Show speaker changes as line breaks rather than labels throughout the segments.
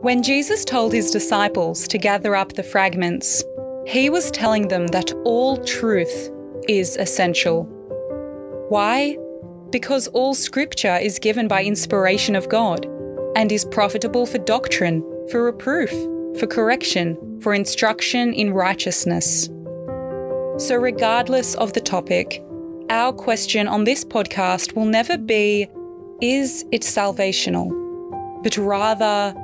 When Jesus told his disciples to gather up the fragments, he was telling them that all truth is essential. Why? Because all scripture is given by inspiration of God and is profitable for doctrine, for reproof, for correction, for instruction in righteousness. So, regardless of the topic, our question on this podcast will never be, is it salvational? But rather,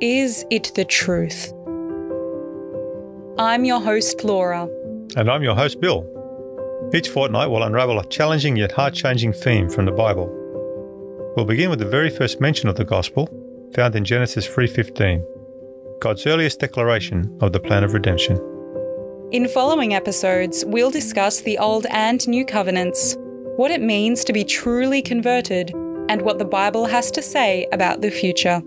is it the truth? I'm your host, Laura.
And I'm your host, Bill. Each fortnight, we'll unravel a challenging yet heart changing theme from the Bible. We'll begin with the very first mention of the gospel, found in Genesis 3:15, God's earliest declaration of the plan of redemption.
In following episodes, we'll discuss the Old and New Covenants, what it means to be truly converted, and what the Bible has to say about the future.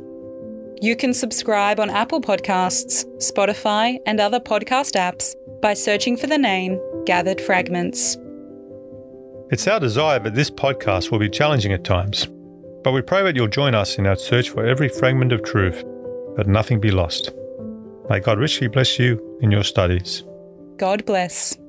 You can subscribe on Apple Podcasts, Spotify, and other podcast apps by searching for the name Gathered Fragments.
It's our desire that this podcast will be challenging at times, but we pray that you'll join us in our search for every fragment of truth, that nothing be lost. May God richly bless you in your studies.
God bless.